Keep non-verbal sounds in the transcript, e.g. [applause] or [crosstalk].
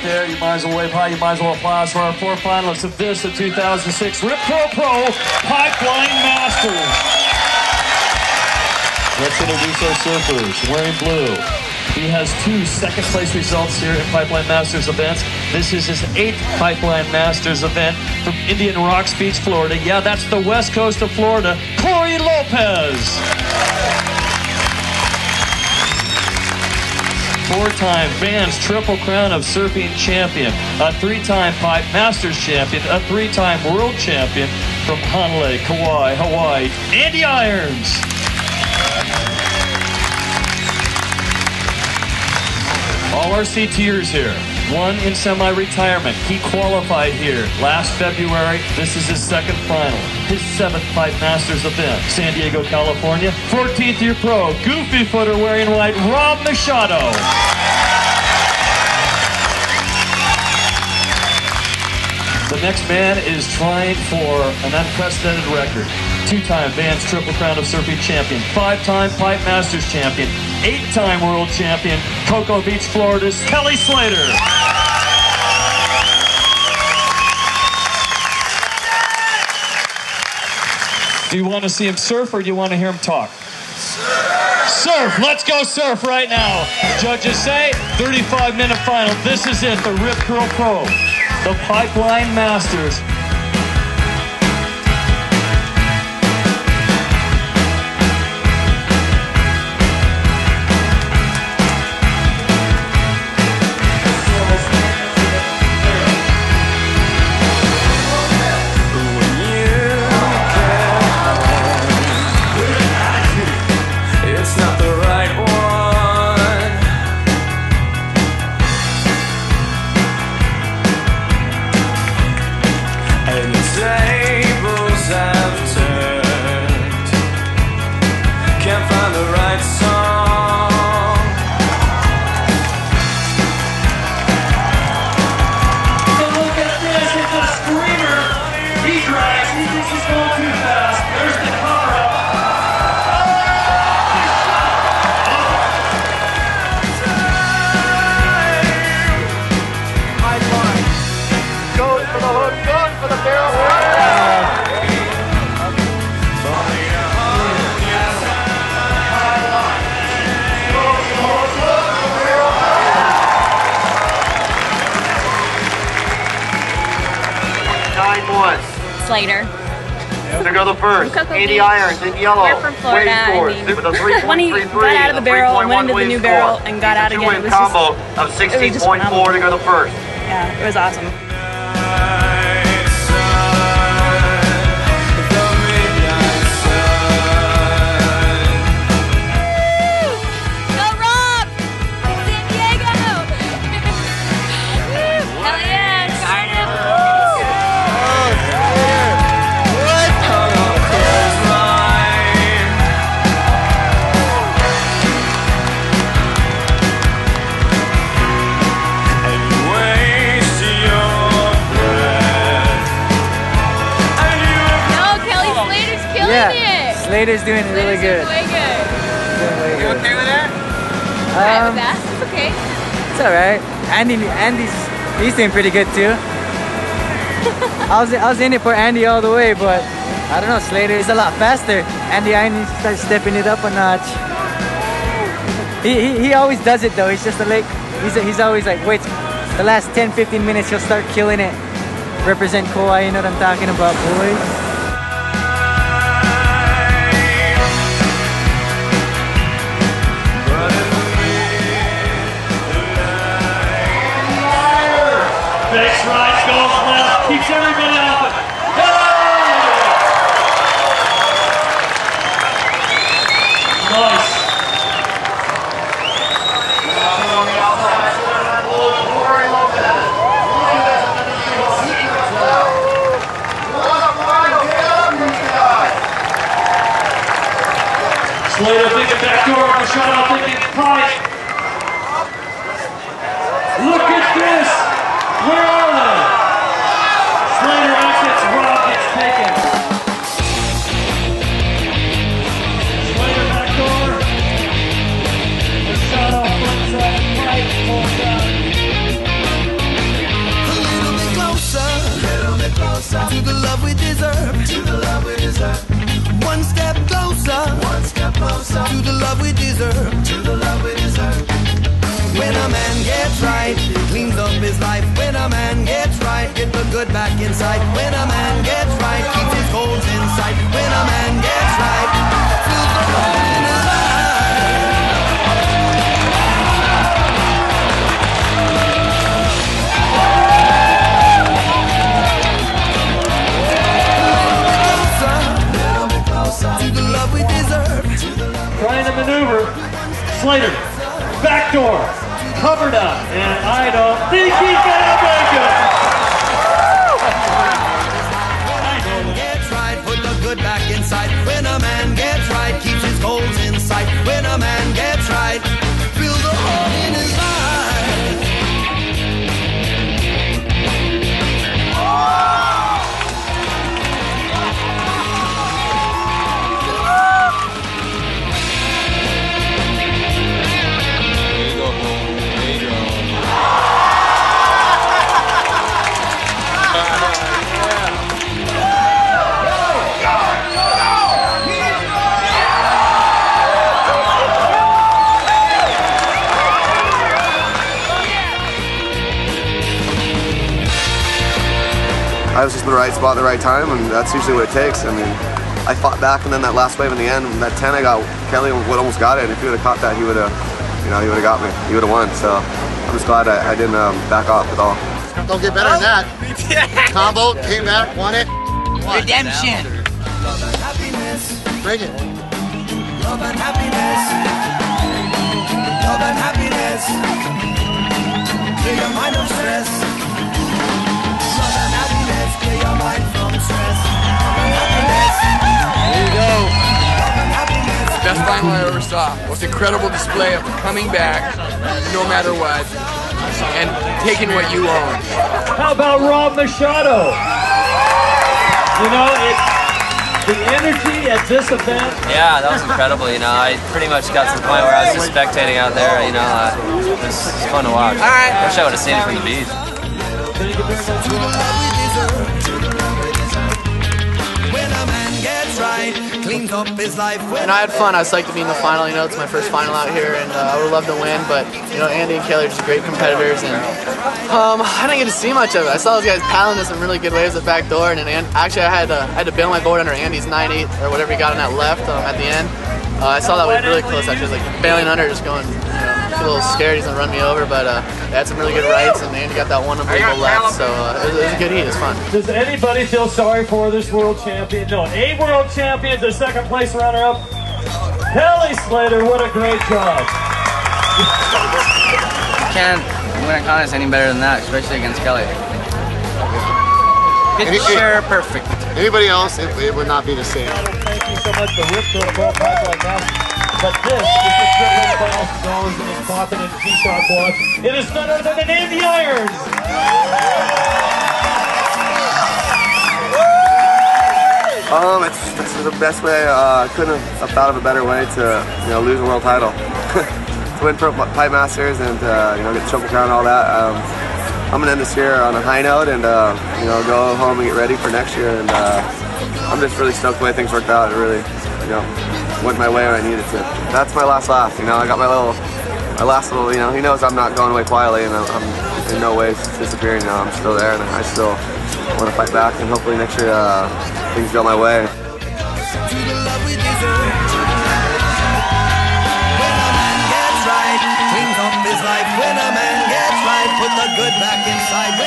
right there. You might as well wave high. You might as well applause for our four finalists of this, the 2006 Rip Curl Pro Pipeline Masters. Let's introduce our surfers. Wearing blue. He has two second place results here at Pipeline Masters events. This is his eighth Pipeline Masters event from Indian Rocks Beach, Florida. Yeah, that's the west coast of Florida. Corey Lopez. Four-time Vans Triple Crown of Surfing champion, a three-time Pipe Masters champion, a three-time world champion from Hanalei, Kauai, Hawaii, Andy Irons. All our CTers here. One in semi-retirement. He qualified here last February. This is his second final. His seventh Pipe Masters event. San Diego, California. 14th year pro. Goofy footer wearing white. Rob Machado. The next man is trying for an unprecedented record. Two-time Vans Triple Crown of Surfing champion, five-time Pipe Masters champion, eight-time world champion, Cocoa Beach, Florida's Kelly Slater. Do you want to see him surf or do you want to hear him talk? Surf. surf. Let's go surf right now. Judges say 35 minute final. This is it, the Rip Curl Pro, the Pipeline Masters. Hook, going for the barrel. Nine one. Slater. Gonna go the first. Cocoa Andy Beach. Irons in yellow. We're from Florida. Four. I mean, when he 3.33, got out of the barrel and went into the new barrel and got out again, it was just- combo of it 16.4 to go the first. Yeah, it was awesome. Right Yeah, it! Slater's doing really Slater's good. doing way good. Doing way good. okay with that? Right Um, with that? It's okay. It's all right. Andy, Andy's he's doing pretty good too. I was I was in it for Andy all the way, but I don't know. Slater is a lot faster. Andy, I need to start stepping it up a notch. He, he, he always does it though. He's just a like he's he's always like wait the last 10 15 minutes he'll start killing it. Represent Kauai, you know what I'm talking about, boys. Backdoor. Look at this! Inside. When a man gets right, keeps his goals in sight. When a man gets right. Trying to maneuver. Slater, backdoor, covered up, and I don't think he gonna I was just in the right spot at the right time, and that's usually what it takes. I mean, I fought back, and then that last wave in the end, that 10 I got, Kelly would almost got it. And if he would have caught that, he would have, you know, he would have got me. He would have won. So I'm just glad I, I didn't um, back off at all. Don't get better than that. [laughs] Combo came back, won it. Redemption. Love and happiness. Bring it. Love and happiness. Love and happiness. Clear your mind of stress. Happiness. Best final I ever saw. Most incredible display of coming back, no matter what, and taking what you own. How about Rob Machado? You know, it, the energy at this event. Yeah, that was incredible. You know, I pretty much got to the point where I was just spectating out there. You know, uh, it, was, it was fun to watch. All right. I wish I would have seen it from the beach. And I had fun. I was psyched to be in the final. You know, it's my first final out here, and uh, I would love to win. But you know, Andy and Kelly are just great competitors, and um, I didn't get to see much of it. I saw those guys paddling to some really good waves at the back door, and then An- actually I had uh, I had to bail my board under Andy's 9-8 or whatever he got on that left um, at the end. Uh, I saw that wave really close. Actually, like bailing under, just going. You know, a little scared he's gonna run me over, but uh, they had some really good rights, and Andy got that one unbelievable left. So uh, it, was, it was a good heat. It was fun. Does anybody feel sorry for this world champion? No, eight world champions, the second place runner up. Kelly Slater, what a great job. You can't win a contest any better than that, especially against Kelly. Picture perfect. Anybody else, it, it would not be the same. Thank you so much for Rip Pro Pro like that. But this is the triple finals goes in his popping and G-Shock watch. It is none other than Andy Irons. Um, it's, it's the best way. Uh, I couldn't have thought of a better way to, you know, lose a world title. [laughs] to win Pro Pipe Masters and, uh, you know, get the Triple Crown and all that. Um, I'm gonna end this year on a high note and, uh, you know, go home and get ready for next year. And uh, I'm just really stoked the way things worked out. It really, you know, went my way when I needed to. That's my last laugh, you know, I got my little, my last little, you know, he knows I'm not going away quietly and I'm, in no way disappearing, you I'm still there and I still want to fight back and hopefully next year uh, things go my way. Put the good back inside.